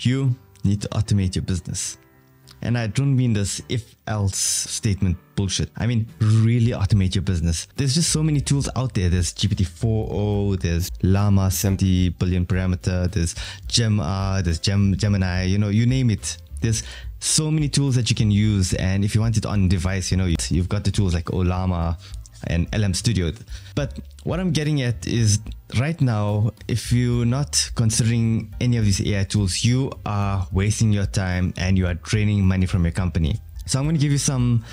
you need to automate your business. And I don't mean this if else statement bullshit. I mean, really automate your business. There's just so many tools out there. There's GPT-4o, there's Llama 70 billion parameter, there's Gemma, there's Gem, Gemini, you know, you name it. There's so many tools that you can use. And if you want it on device, you know, you've got the tools like Ollama and LM Studio. But what I'm getting at is right now, if you're not considering any of these AI tools, you are wasting your time and you are draining money from your company. So I'm going to give you some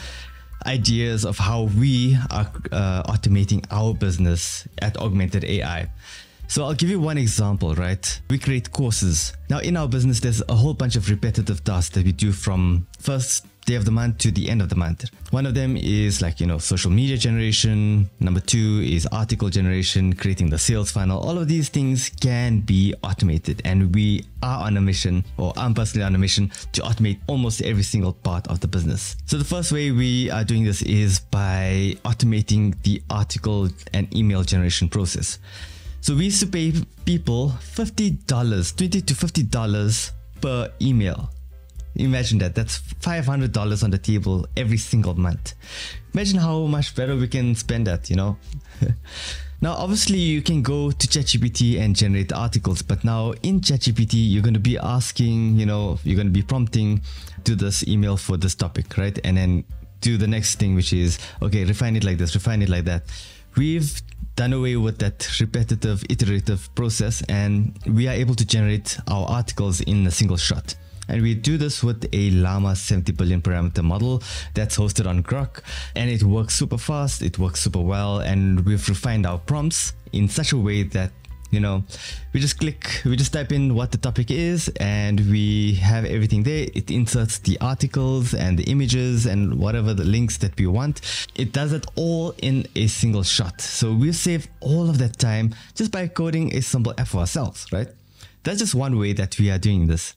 ideas of how we are uh, automating our business at Augmented AI. So I'll give you one example, right? We create courses. Now in our business, there's a whole bunch of repetitive tasks that we do from first day of the month to the end of the month. One of them is like, you know, social media generation. Number two is article generation, creating the sales funnel. All of these things can be automated and we are on a mission or I'm personally on a mission to automate almost every single part of the business. So the first way we are doing this is by automating the article and email generation process. So we used to pay people $50, 20 to $50 per email Imagine that. That's $500 on the table every single month. Imagine how much better we can spend that, you know? now, obviously, you can go to ChatGPT and generate articles, but now in ChatGPT, you're going to be asking, you know, you're going to be prompting, do this email for this topic, right? And then do the next thing, which is, okay, refine it like this, refine it like that. We've done away with that repetitive, iterative process, and we are able to generate our articles in a single shot. And we do this with a Llama 70 billion parameter model that's hosted on Groq. And it works super fast, it works super well, and we've refined our prompts in such a way that you know we just click we just type in what the topic is and we have everything there. It inserts the articles and the images and whatever the links that we want. It does it all in a single shot. So we save all of that time just by coding a simple app for ourselves right? That's just one way that we are doing this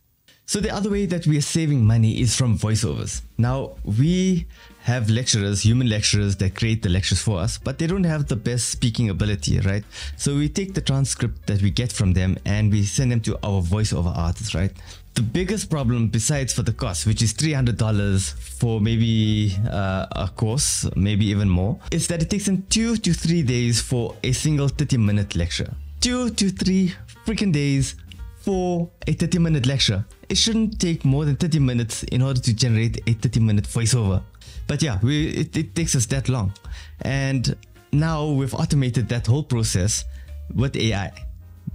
so the other way that we are saving money is from voiceovers. Now we have lecturers, human lecturers that create the lectures for us, but they don't have the best speaking ability, right? So we take the transcript that we get from them and we send them to our voiceover artists, right? The biggest problem besides for the cost, which is $300 for maybe uh, a course, maybe even more, is that it takes them two to three days for a single 30 minute lecture. Two to three freaking days for a 30 minute lecture. It shouldn't take more than 30 minutes in order to generate a 30 minute voiceover. But yeah, we, it, it takes us that long. And now we've automated that whole process with AI.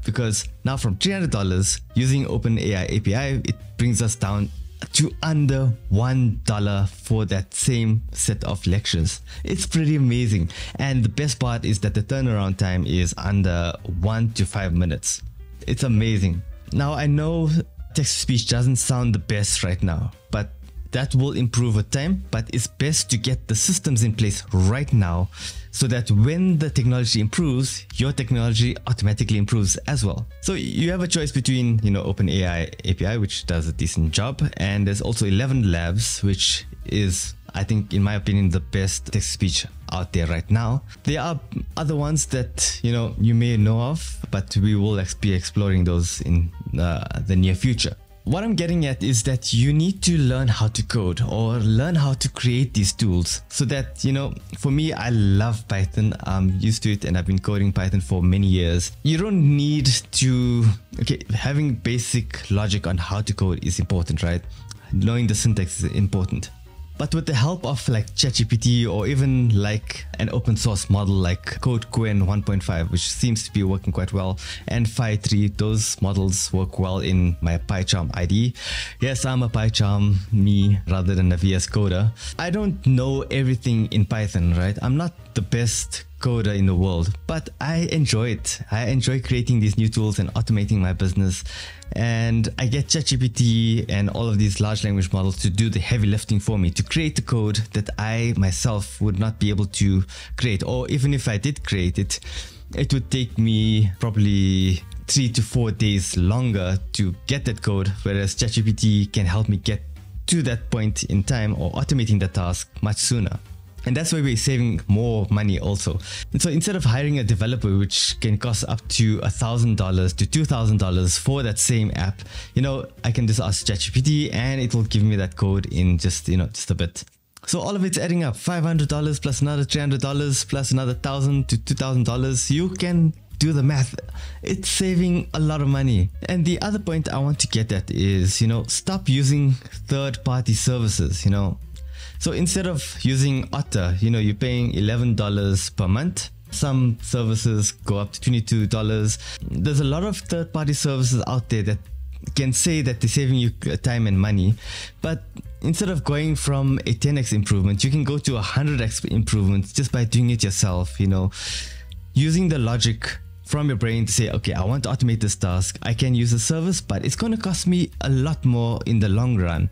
Because now from $300 using OpenAI API, it brings us down to under $1 for that same set of lectures. It's pretty amazing. And the best part is that the turnaround time is under one to five minutes. It's amazing. Now I know text to speech doesn't sound the best right now, but that will improve with time, but it's best to get the systems in place right now so that when the technology improves, your technology automatically improves as well. So you have a choice between, you know, OpenAI API, which does a decent job, and there's also ElevenLabs, which is I think, in my opinion, the best text speech out there right now. There are other ones that you know you may know of, but we will be exploring those in uh, the near future. What I'm getting at is that you need to learn how to code or learn how to create these tools so that, you know, for me, I love Python. I'm used to it and I've been coding Python for many years. You don't need to, okay, having basic logic on how to code is important, right? Knowing the syntax is important. But with the help of like ChatGPT or even like an open source model like CodeQwen 1.5, which seems to be working quite well, and Phi 3, those models work well in my PyCharm IDE. Yes, I'm a PyCharm me rather than a VS Coder. I don't know everything in Python, right? I'm not the best coder in the world, but I enjoy it. I enjoy creating these new tools and automating my business. And I get ChatGPT and all of these large language models to do the heavy lifting for me, to create the code that I myself would not be able to create. Or even if I did create it, it would take me probably three to four days longer to get that code, whereas ChatGPT can help me get to that point in time or automating the task much sooner. And that's why we're saving more money also. And so instead of hiring a developer, which can cost up to $1,000 to $2,000 for that same app, you know, I can just ask ChatGPT and it will give me that code in just, you know, just a bit. So all of it's adding up $500 plus another $300 plus another 1,000 to $2,000. You can do the math. It's saving a lot of money. And the other point I want to get at is, you know, stop using third party services, you know. So instead of using Otter, you know, you're paying $11 per month. Some services go up to $22. There's a lot of third party services out there that can say that they're saving you time and money, but instead of going from a 10x improvement, you can go to a 100x improvement just by doing it yourself, you know, using the logic from your brain to say, okay, I want to automate this task. I can use a service, but it's going to cost me a lot more in the long run.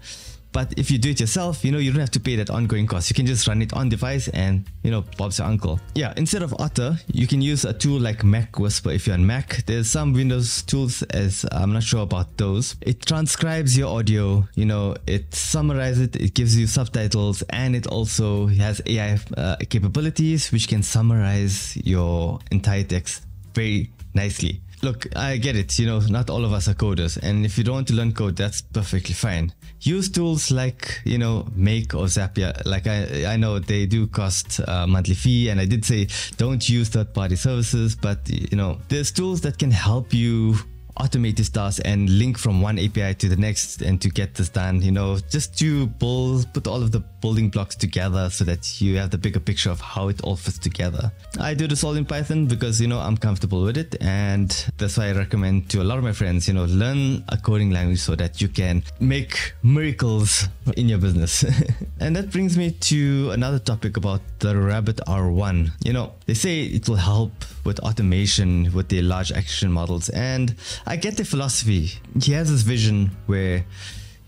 But if you do it yourself, you know, you don't have to pay that ongoing cost. You can just run it on device and, you know, Bob's your uncle. Yeah, instead of Otter, you can use a tool like Mac Whisper if you're on Mac. There's some Windows tools as I'm not sure about those. It transcribes your audio, you know, it summarizes it, it gives you subtitles, and it also has AI uh, capabilities which can summarize your entire text very nicely. Look, I get it, you know, not all of us are coders, and if you don't want to learn code, that's perfectly fine. Use tools like, you know, Make or Zapier. Like, I, I know they do cost a monthly fee, and I did say don't use third party services, but, you know, there's tools that can help you automate this task and link from one API to the next and to get this done, you know, just to build, put all of the building blocks together so that you have the bigger picture of how it all fits together. I do this all in Python because, you know, I'm comfortable with it. And that's why I recommend to a lot of my friends, you know, learn a coding language so that you can make miracles in your business. and that brings me to another topic about the Rabbit R1. You know, they say it will help with automation with the large action models. And I get the philosophy. He has this vision where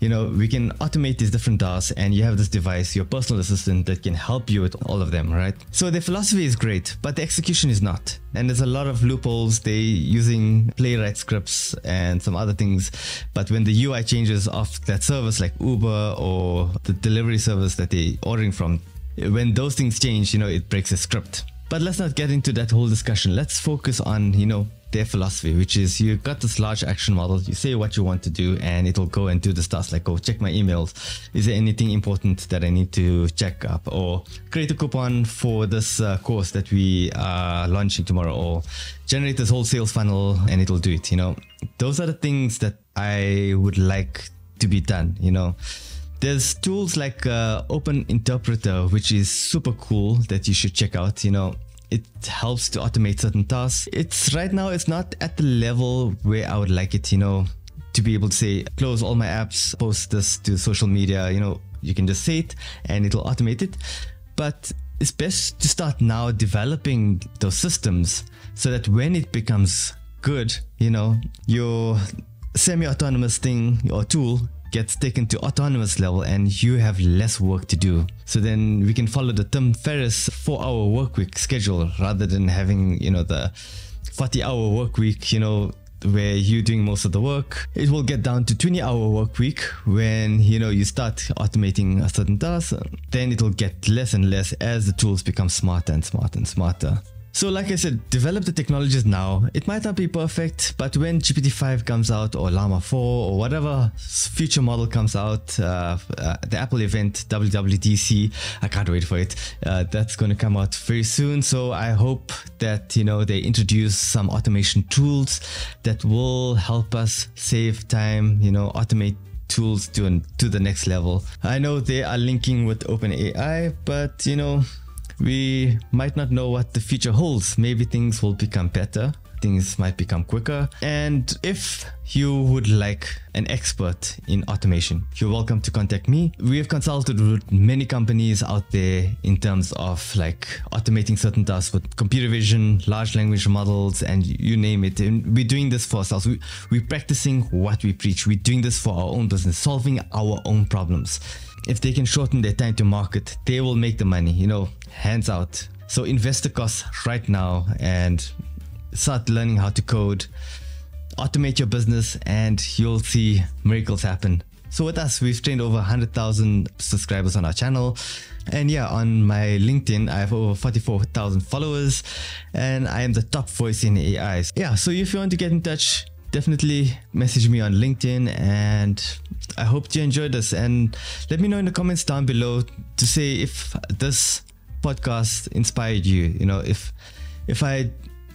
you know, we can automate these different tasks and you have this device, your personal assistant that can help you with all of them, right? So the philosophy is great, but the execution is not. And there's a lot of loopholes. They using playwright scripts and some other things. But when the UI changes of that service like Uber or the delivery service that they ordering from, when those things change, you know, it breaks the script. But let's not get into that whole discussion. Let's focus on, you know, their philosophy, which is you got this large action model, you say what you want to do, and it'll go and do the stuff like, go oh, check my emails. Is there anything important that I need to check up? Or create a coupon for this uh, course that we are launching tomorrow, or generate this whole sales funnel and it'll do it. You know, those are the things that I would like to be done, you know. There's tools like uh, Open Interpreter, which is super cool that you should check out. You know, it helps to automate certain tasks. It's right now, it's not at the level where I would like it, you know, to be able to say, close all my apps, post this to social media, you know, you can just say it and it'll automate it. But it's best to start now developing those systems so that when it becomes good, you know, your semi autonomous thing or tool gets taken to autonomous level and you have less work to do. So then we can follow the Tim Ferriss four hour work week schedule rather than having, you know, the 40 hour work week, you know, where you're doing most of the work. It will get down to 20 hour work week when, you know, you start automating a certain task. Then it'll get less and less as the tools become smarter and smarter and smarter. So like I said, develop the technologies now. It might not be perfect, but when GPT-5 comes out or Llama 4 or whatever future model comes out, uh, uh, the Apple event, WWDC, I can't wait for it. Uh, that's going to come out very soon. So I hope that, you know, they introduce some automation tools that will help us save time, you know, automate tools to, to the next level. I know they are linking with OpenAI, but you know, we might not know what the future holds. Maybe things will become better, things might become quicker. And if you would like an expert in automation, you're welcome to contact me. We have consulted with many companies out there in terms of like automating certain tasks with computer vision, large language models, and you name it. And we're doing this for ourselves. We, we're practicing what we preach. We're doing this for our own business, solving our own problems if they can shorten their time to market, they will make the money, you know, hands out. So invest the cost right now and start learning how to code, automate your business, and you'll see miracles happen. So with us, we've trained over 100,000 subscribers on our channel. And yeah, on my LinkedIn, I have over 44,000 followers and I am the top voice in AI. Yeah, so if you want to get in touch, definitely message me on LinkedIn and I hope you enjoyed this and let me know in the comments down below to say if this podcast inspired you, you know, if if I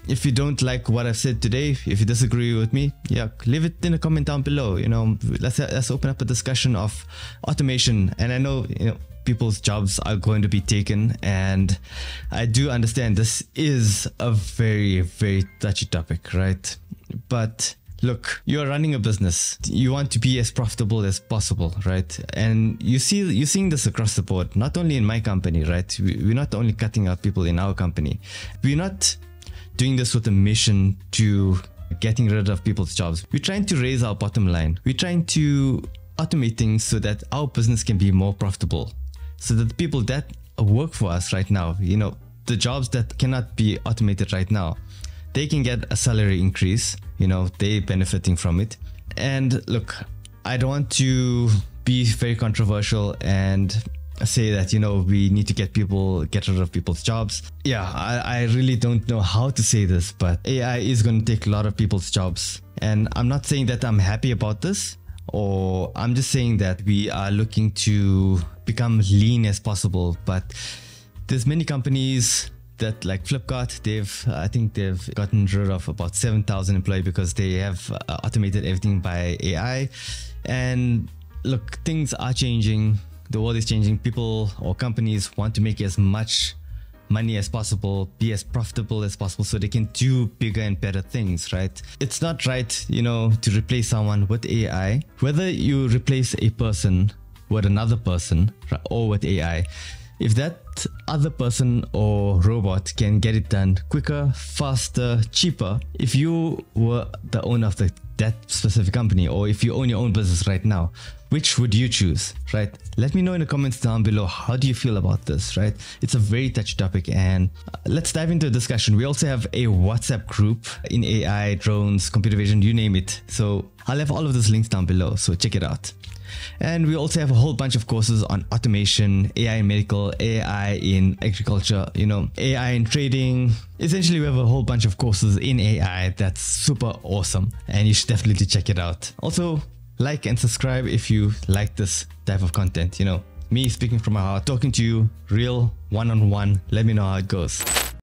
if you don't like what I've said today, if you disagree with me, yeah, leave it in a comment down below. You know, let's let's open up a discussion of automation. And I know you know people's jobs are going to be taken, and I do understand this is a very very touchy topic, right? But look you're running a business you want to be as profitable as possible right and you see you're seeing this across the board not only in my company right we're not only cutting out people in our company we're not doing this with a mission to getting rid of people's jobs. We're trying to raise our bottom line. We're trying to automate things so that our business can be more profitable. So that the people that work for us right now, you know, the jobs that cannot be automated right now, they can get a salary increase, you know, they benefiting from it. And look, I don't want to be very controversial and say that you know we need to get people get rid of people's jobs. Yeah I, I really don't know how to say this but ai is going to take a lot of people's jobs. And i'm not saying that i'm happy about this or i'm just saying that we are looking to become lean as possible. But there's many companies that like Flipkart, they've I think they've gotten rid of about 7,000 employees because they have uh, automated everything by AI. And look, things are changing the world is changing. People or companies want to make as much money as possible, be as profitable as possible so they can do bigger and better things, right? It's not right, you know, to replace someone with AI. Whether you replace a person with another person or with AI, if that other person or robot can get it done quicker, faster, cheaper, if you were the owner of the, that specific company or if you own your own business right now, which would you choose, right? Let me know in the comments down below. How do you feel about this, right? It's a very touchy topic and uh, let's dive into a discussion. We also have a WhatsApp group in AI, drones, computer vision, you name it. So I'll have all of those links down below. So check it out. And we also have a whole bunch of courses on automation, AI in medical, AI in agriculture, you know, AI in trading. Essentially, we have a whole bunch of courses in AI that's super awesome and you should definitely check it out. Also, like and subscribe if you like this type of content. You know, me speaking from my heart, talking to you, real one on one. Let me know how it goes.